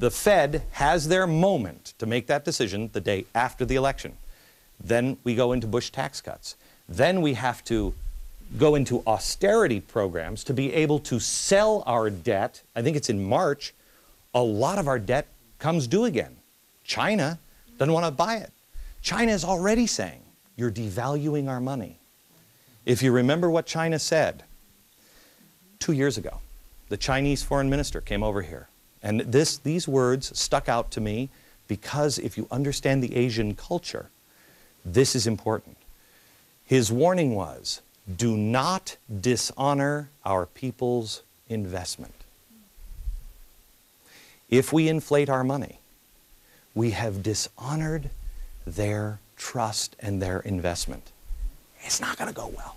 The Fed has their moment to make that decision the day after the election. Then we go into Bush tax cuts. Then we have to go into austerity programs to be able to sell our debt. I think it's in March. A lot of our debt comes due again. China doesn't want to buy it. China is already saying, you're devaluing our money. If you remember what China said two years ago, the Chinese foreign minister came over here. And this, these words stuck out to me because if you understand the Asian culture, this is important. His warning was, do not dishonor our people's investment. If we inflate our money, we have dishonored their trust and their investment. It's not going to go well.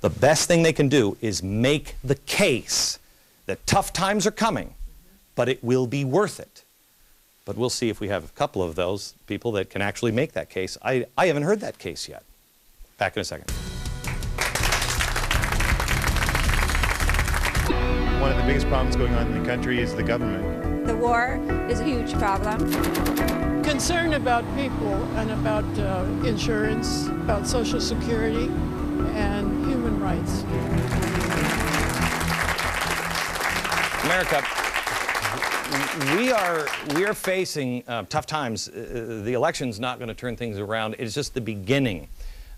The best thing they can do is make the case that tough times are coming, but it will be worth it. But we'll see if we have a couple of those people that can actually make that case. I, I haven't heard that case yet. Back in a second. One of the biggest problems going on in the country is the government. The war is a huge problem. Concern about people and about uh, insurance, about Social Security, and human rights. America, we are we are facing uh, tough times. Uh, the election's not going to turn things around. It's just the beginning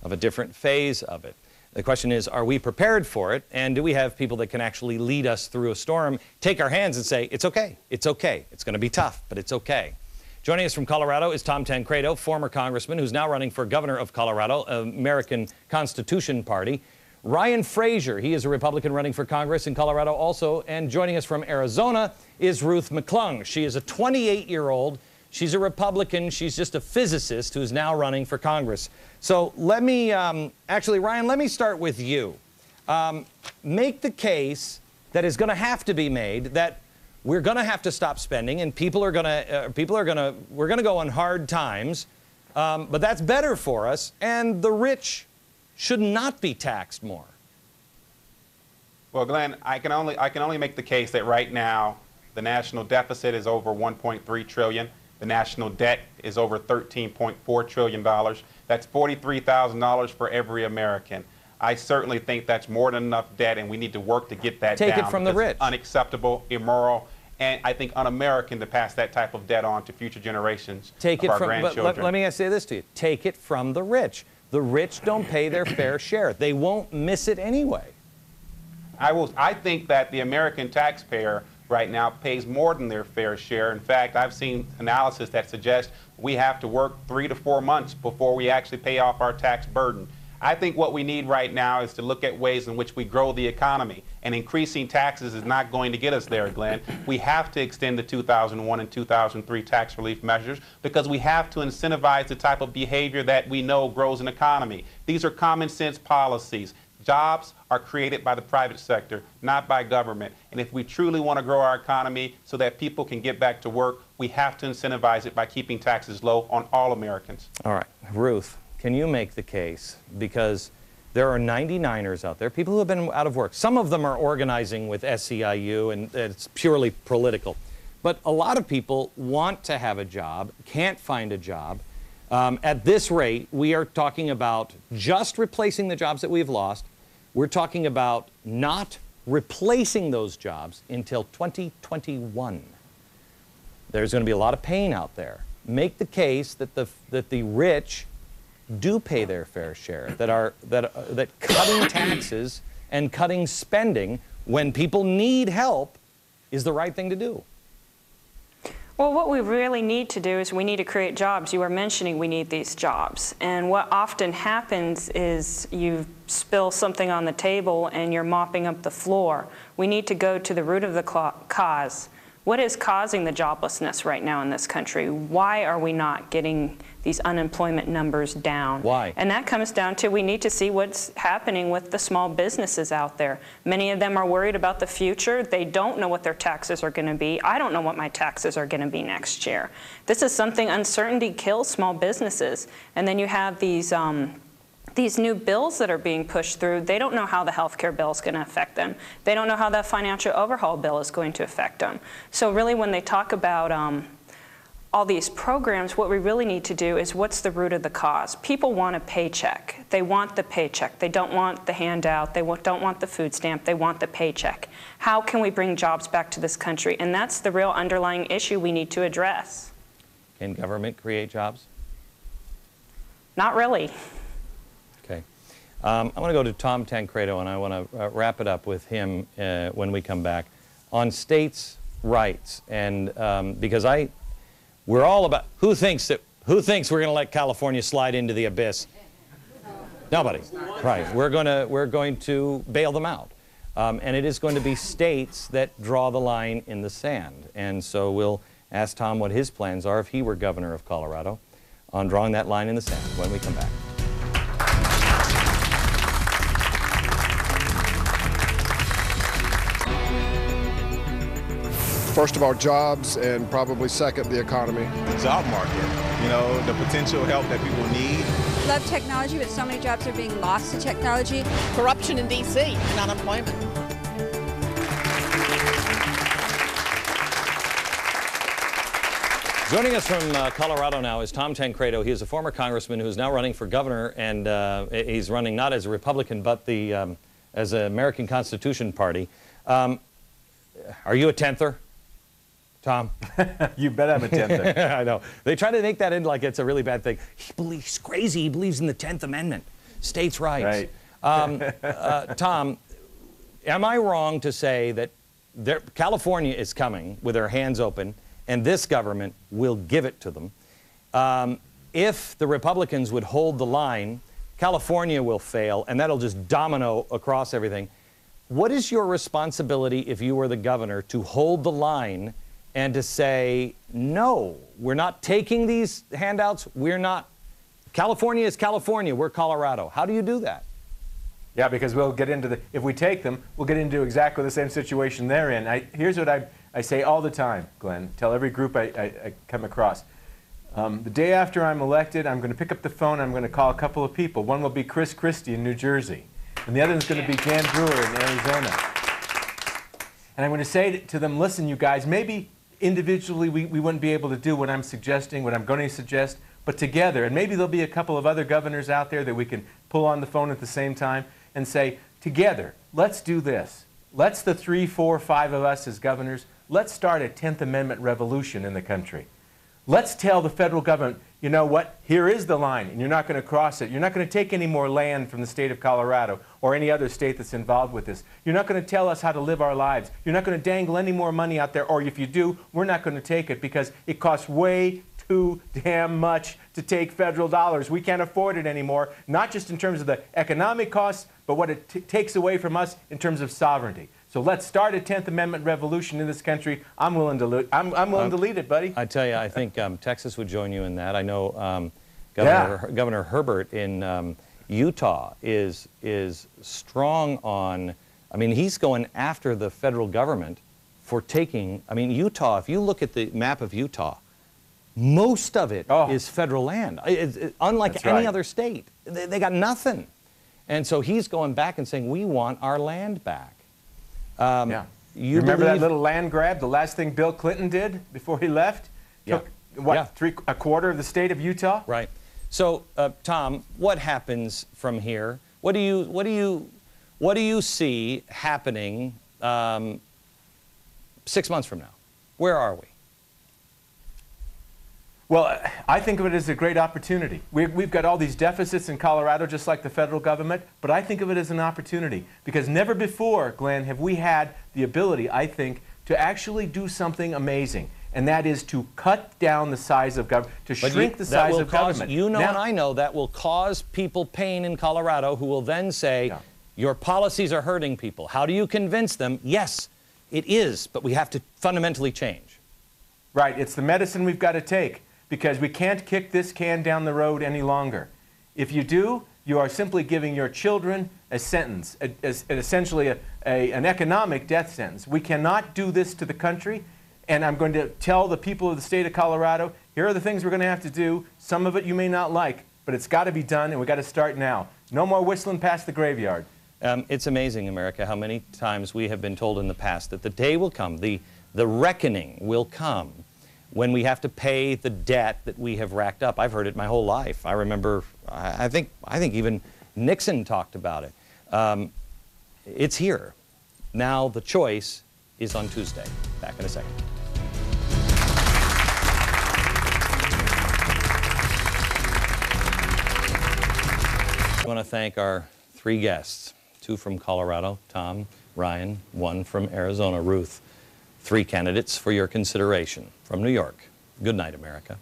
of a different phase of it. The question is, are we prepared for it? And do we have people that can actually lead us through a storm, take our hands and say, it's okay, it's okay. It's going to be tough, but it's okay. Joining us from Colorado is Tom Tancredo, former congressman who's now running for governor of Colorado, American Constitution Party. Ryan Frazier, he is a Republican running for Congress in Colorado also. And joining us from Arizona is Ruth McClung. She is a 28 year old. She's a Republican. She's just a physicist who's now running for Congress. So let me, um, actually, Ryan, let me start with you. Um, make the case that is going to have to be made that we're going to have to stop spending and people are going to, uh, people are going to, we're going to go on hard times. Um, but that's better for us, and the rich should not be taxed more. Well, Glenn, I can only I can only make the case that right now the national deficit is over 1.3 trillion. The national debt is over 13.4 trillion dollars. That's $43,000 for every American. I certainly think that's more than enough debt, and we need to work to get that Take down. Take it from the rich. Unacceptable, immoral, and I think un-American to pass that type of debt on to future generations Take of it our from, grandchildren. But let, let me say this to you. Take it from the rich. The rich don't pay their fair share. They won't miss it anyway. I will. I think that the American taxpayer right now pays more than their fair share. In fact, I've seen analysis that suggests we have to work three to four months before we actually pay off our tax burden. I think what we need right now is to look at ways in which we grow the economy. And increasing taxes is not going to get us there, Glenn. We have to extend the 2001 and 2003 tax relief measures because we have to incentivize the type of behavior that we know grows an economy. These are common sense policies. Jobs are created by the private sector, not by government. And if we truly want to grow our economy so that people can get back to work, we have to incentivize it by keeping taxes low on all Americans. All right. Ruth, can you make the case? Because there are 99ers out there, people who have been out of work. Some of them are organizing with SEIU, and it's purely political. But a lot of people want to have a job, can't find a job. Um, at this rate, we are talking about just replacing the jobs that we've lost. We're talking about not replacing those jobs until 2021. There's going to be a lot of pain out there. Make the case that the, that the rich do pay their fair share, that, are, that, uh, that cutting taxes and cutting spending when people need help is the right thing to do. Well, what we really need to do is we need to create jobs. You were mentioning we need these jobs. And what often happens is you spill something on the table and you're mopping up the floor. We need to go to the root of the cause. What is causing the joblessness right now in this country? Why are we not getting these unemployment numbers down? Why? And that comes down to we need to see what's happening with the small businesses out there. Many of them are worried about the future. They don't know what their taxes are going to be. I don't know what my taxes are going to be next year. This is something uncertainty kills small businesses. And then you have these um, these new bills that are being pushed through, they don't know how the health care bill is going to affect them. They don't know how that financial overhaul bill is going to affect them. So really when they talk about um, all these programs, what we really need to do is what's the root of the cause? People want a paycheck. They want the paycheck. They don't want the handout. They don't want the food stamp. They want the paycheck. How can we bring jobs back to this country? And that's the real underlying issue we need to address. Can government create jobs? Not really. Um, I want to go to Tom Tancredo, and I want to uh, wrap it up with him uh, when we come back on states' rights. And um, because I, we're all about who thinks that who thinks we're going to let California slide into the abyss? Nobody. Right. We're going to we're going to bail them out. Um, and it is going to be states that draw the line in the sand. And so we'll ask Tom what his plans are if he were governor of Colorado on drawing that line in the sand when we come back. First of all, jobs, and probably second, the economy. The job market, you know, the potential help that people need. Love technology, but so many jobs are being lost to technology. Corruption in D.C. and unemployment. Joining us from uh, Colorado now is Tom Tancredo. He is a former congressman who's now running for governor, and uh, he's running not as a Republican but the um, as an American Constitution Party. Um, are you a tenther, Tom? you bet I'm a tenther. I know. They try to make that in like it's a really bad thing. He believes he's crazy. He believes in the Tenth Amendment, states' rights. Right. Um, uh, Tom, am I wrong to say that there, California is coming with their hands open? and this government will give it to them. Um, if the Republicans would hold the line, California will fail, and that'll just domino across everything. What is your responsibility if you were the governor to hold the line and to say, no, we're not taking these handouts, we're not, California is California, we're Colorado. How do you do that? Yeah, because we'll get into the, if we take them, we'll get into exactly the same situation they're in. I, here's what I, I say all the time, Glenn, tell every group I, I, I come across. Um, the day after I'm elected, I'm going to pick up the phone, I'm going to call a couple of people. One will be Chris Christie in New Jersey, and the other is going to be Jan Brewer in Arizona. And I'm going to say to them, listen, you guys, maybe individually we, we wouldn't be able to do what I'm suggesting, what I'm going to suggest, but together, and maybe there'll be a couple of other governors out there that we can pull on the phone at the same time and say, together, let's do this. Let's the three, four, five of us as governors Let's start a 10th Amendment revolution in the country. Let's tell the federal government, you know what, here is the line, and you're not going to cross it. You're not going to take any more land from the state of Colorado or any other state that's involved with this. You're not going to tell us how to live our lives. You're not going to dangle any more money out there, or if you do, we're not going to take it because it costs way too damn much to take federal dollars. We can't afford it anymore, not just in terms of the economic costs, but what it takes away from us in terms of sovereignty. So let's start a 10th Amendment revolution in this country. I'm willing to, I'm, I'm willing um, to lead it, buddy. I tell you, I think um, Texas would join you in that. I know um, Governor, yeah. Governor Herbert in um, Utah is, is strong on, I mean, he's going after the federal government for taking, I mean, Utah, if you look at the map of Utah, most of it oh. is federal land. it, unlike That's any right. other state, they, they got nothing. And so he's going back and saying, we want our land back. Um, yeah. You remember that little land grab? The last thing Bill Clinton did before he left? Took, yeah. what, yeah. three, a quarter of the state of Utah? Right. So, uh, Tom, what happens from here? What do you, what do you, what do you see happening um, six months from now? Where are we? Well, I think of it as a great opportunity. We, have got all these deficits in Colorado, just like the federal government, but I think of it as an opportunity because never before, Glenn, have we had the ability, I think, to actually do something amazing. And that is to cut down the size of government, to but shrink you, the size of cause, government. You know now, and I know that will cause people pain in Colorado who will then say, yeah. your policies are hurting people. How do you convince them? Yes, it is, but we have to fundamentally change. Right, it's the medicine we've got to take because we can't kick this can down the road any longer. If you do, you are simply giving your children a sentence, a, a, essentially a, an economic death sentence. We cannot do this to the country, and I'm going to tell the people of the state of Colorado, here are the things we're going to have to do. Some of it you may not like, but it's got to be done, and we've got to start now. No more whistling past the graveyard. Um, it's amazing, America, how many times we have been told in the past that the day will come, the, the reckoning will come when we have to pay the debt that we have racked up. I've heard it my whole life. I remember, I, think, I think even Nixon talked about it. Um, it's here. Now the choice is on Tuesday. Back in a second. I want to thank our three guests two from Colorado, Tom, Ryan, one from Arizona, Ruth. Three candidates for your consideration. From New York, good night, America.